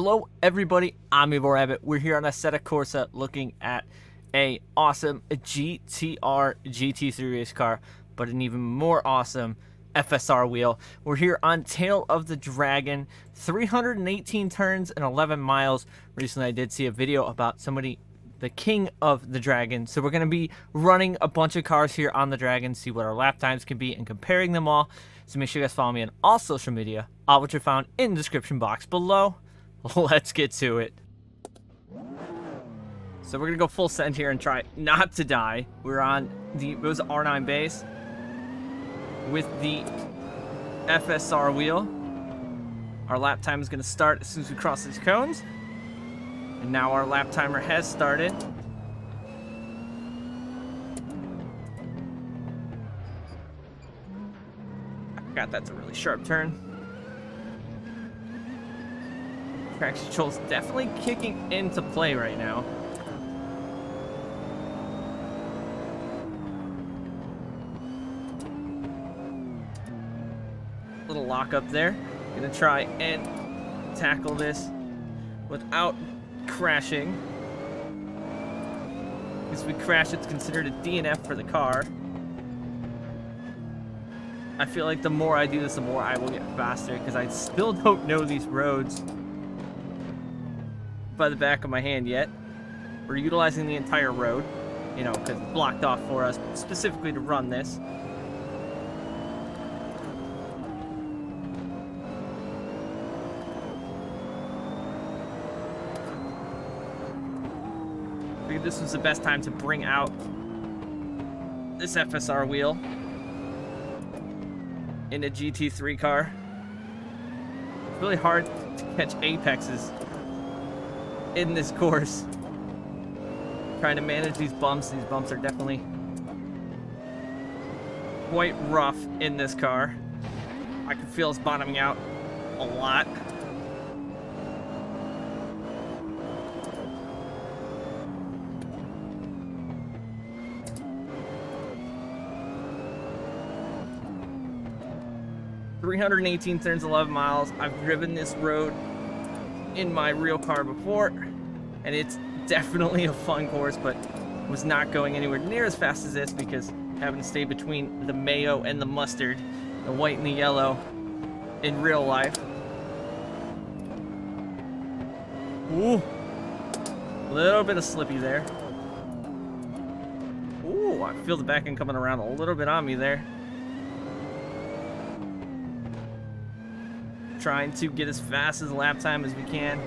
Hello everybody, I'm Evil Rabbit. We're here on Assetto Corsa looking at a awesome GTR GT3 race car, but an even more awesome FSR wheel. We're here on Tail of the Dragon, 318 turns and 11 miles. Recently I did see a video about somebody the king of the dragon. So we're going to be running a bunch of cars here on the dragon, see what our lap times can be, and comparing them all. So make sure you guys follow me on all social media, all which are found in the description box below. Let's get to it. So we're to go full send here and try not to die. We're on the, it was R9 base with the FSR wheel. Our lap time is to start as soon as we cross these cones. And now our lap timer has started. I forgot that's a really sharp turn. Traction control's definitely kicking into play right now. Little lock up there. Gonna try and tackle this without crashing. Because we crash, it's considered a DNF for the car. I feel like the more I do this, the more I will get faster, because I still don't know these roads by the back of my hand yet. We're utilizing the entire road, you know, because it's blocked off for us specifically to run this. this was the best time to bring out this FSR wheel in a GT3 car. It's really hard to catch apexes in this course. Trying to manage these bumps. These bumps are definitely quite rough in this car. I can feel us bottoming out a lot. 318 turns 11 miles. I've driven this road in my real car before, and it's definitely a fun course, but was not going anywhere near as fast as this because having to stay between the mayo and the mustard, the white and the yellow in real life. Ooh, a little bit of slippy there. Ooh, I feel the back end coming around a little bit on me there. Trying to get as fast as lap time as we can.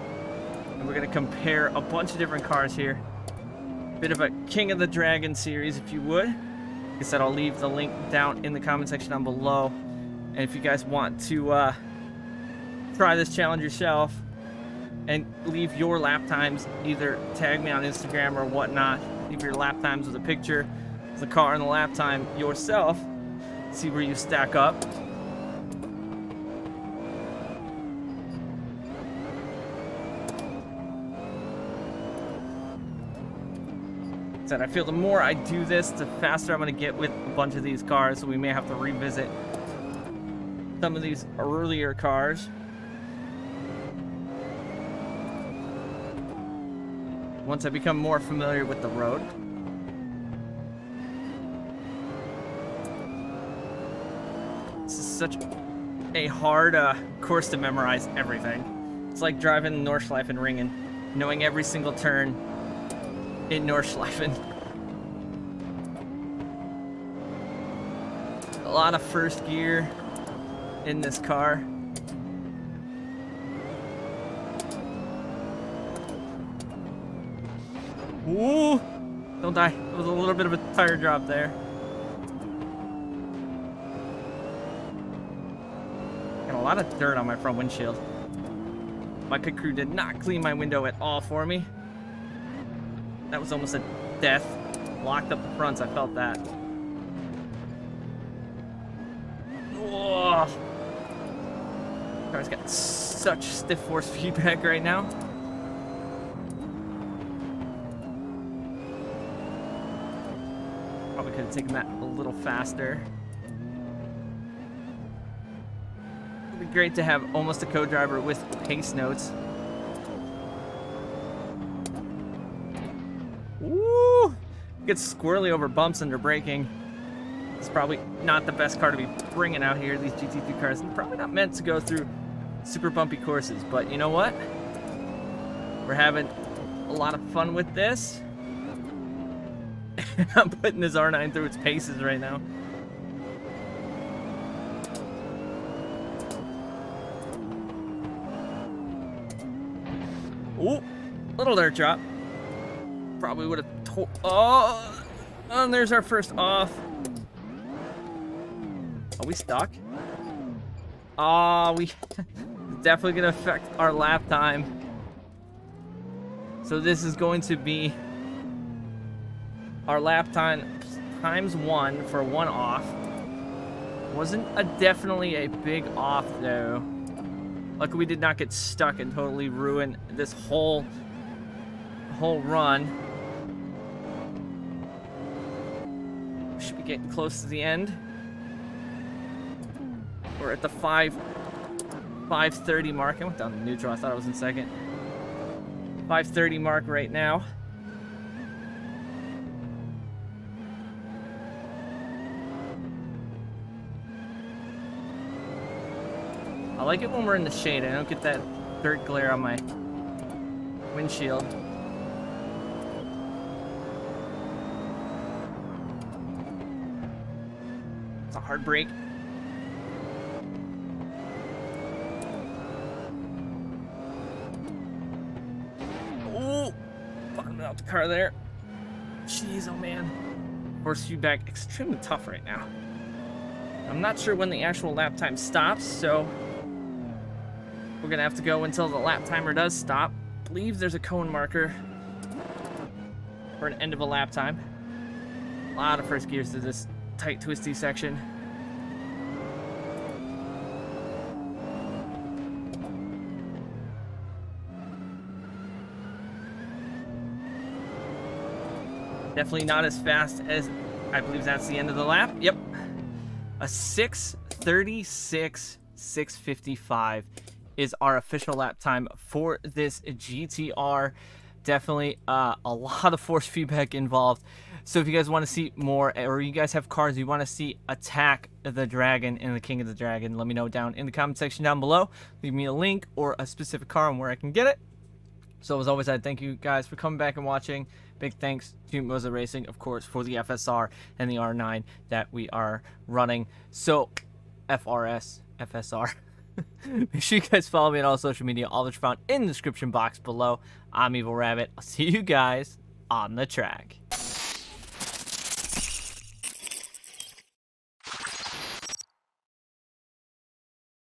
And we're going to compare a bunch of different cars here. Bit of a King of the Dragon series, if you would. Like I said, I'll leave the link down in the comment section down below. And if you guys want to uh, try this challenge yourself and leave your lap times, either tag me on Instagram or whatnot. Leave your lap times with a picture the car and the lap time yourself. See where you stack up. Said, I feel the more I do this, the faster I'm going to get with a bunch of these cars, so we may have to revisit some of these earlier cars. Once I become more familiar with the road. This is such a hard uh, course to memorize everything. It's like driving Nordschleifen Ringen, knowing every single turn, in Nordschleifen. A lot of first gear in this car. Ooh! Don't die. It was a little bit of a tire drop there. Got a lot of dirt on my front windshield. My pit crew did not clean my window at all for me. That was almost a death. Locked up the fronts, I felt that. Car's got such stiff force feedback right now. Probably could have taken that a little faster. It'd be great to have almost a co-driver with pace notes. Woo! Gets squirrely over bumps under braking. It's probably not the best car to be bringing out here. These GT3 cars probably not meant to go through super bumpy courses. But you know what? We're having a lot of fun with this. I'm putting this R9 through its paces right now. Ooh, little dirt drop. Probably would have told. Oh, and there's our first off. Are we stuck? Ah, we definitely gonna affect our lap time. So this is going to be our lap time times one for one off. Wasn't a definitely a big off though. Luckily we did not get stuck and totally ruin this whole whole run. Should be getting close to the end. We're at the 5 530 mark. I went down to neutral. I thought I was in second. 530 mark right now. I like it when we're in the shade. I don't get that dirt glare on my windshield. It's a hard break. Ooh! Bottoming out the car there. Jeez, oh man. Force feedback extremely tough right now. I'm not sure when the actual lap time stops, so we're gonna have to go until the lap timer does stop. I believe there's a cone marker for an end of a lap time. A lot of first gears to this tight, twisty section. Definitely not as fast as I believe that's the end of the lap. Yep. A 636 655 is our official lap time for this GTR. Definitely uh, a lot of force feedback involved. So if you guys want to see more, or you guys have cars you want to see attack the dragon and the king of the dragon, let me know down in the comment section down below. Leave me a link or a specific car and where I can get it. So as always, I thank you guys for coming back and watching. Big thanks to Moza Racing, of course, for the FSR and the R9 that we are running. So, FRS, FSR. Make sure you guys follow me on all social media. All that's found in the description box below. I'm Evil Rabbit. I'll see you guys on the track.